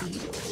Tinsel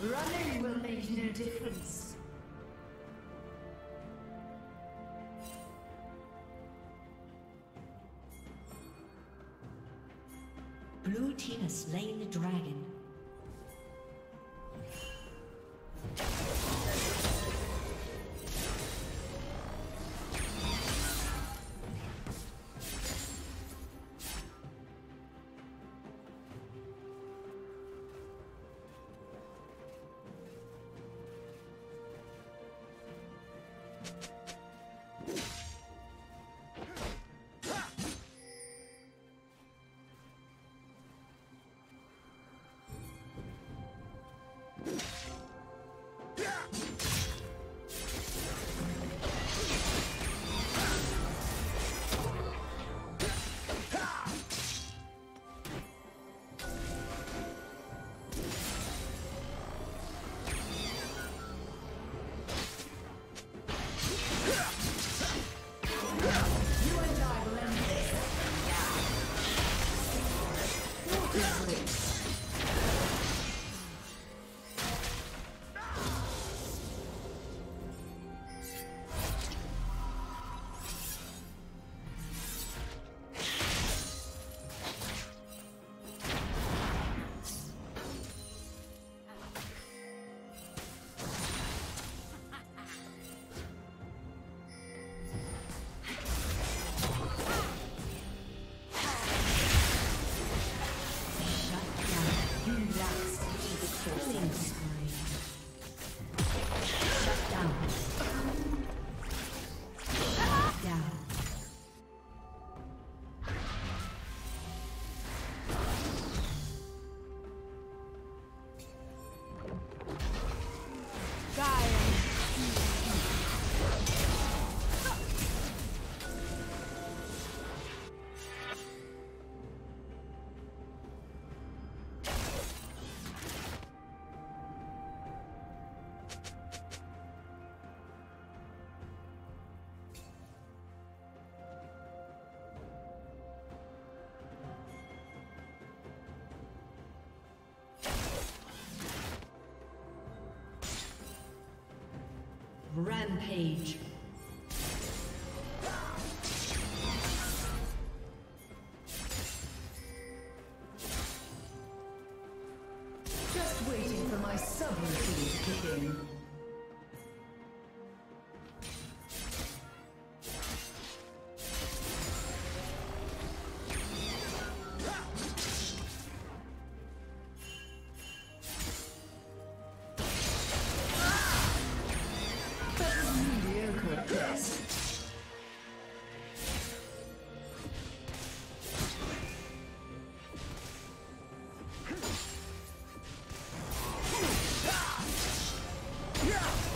Running will make no difference. Blue team has slain the dragon. Rampage. Just waiting for my subroutine to kick in. How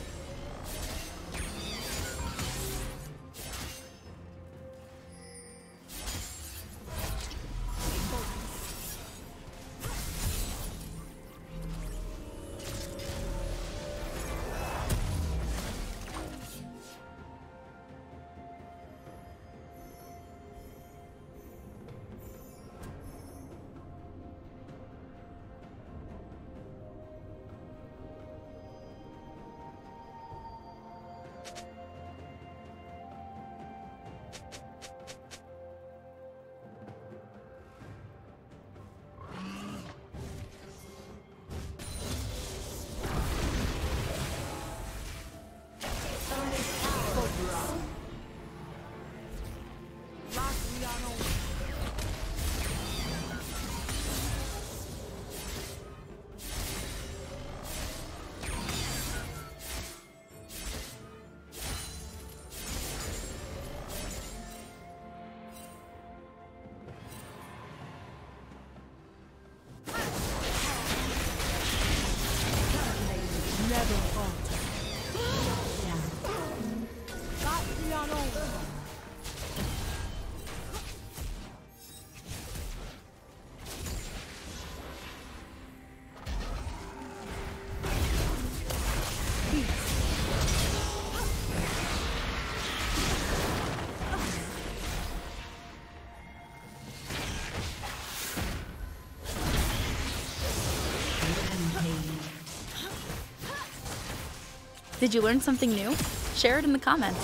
Rampage. Did you learn something new? Share it in the comments.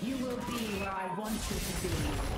You will be where I want you to be.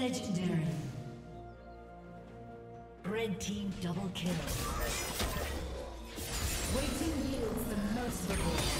Legendary. Red team double kill. Waiting yields the most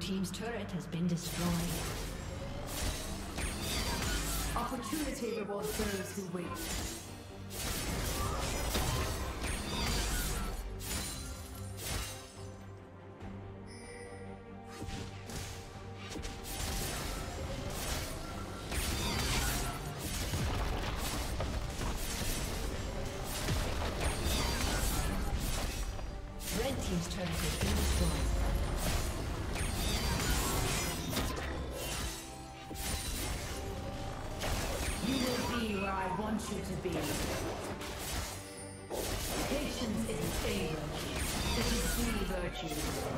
Team's turret has been destroyed. Blue team's turret has been destroyed. Blue team's turret has been destroyed. Opportunity rewards those who wait. Red team's turret has been destroyed. You to be. Patience is a virtue. It is the virtue.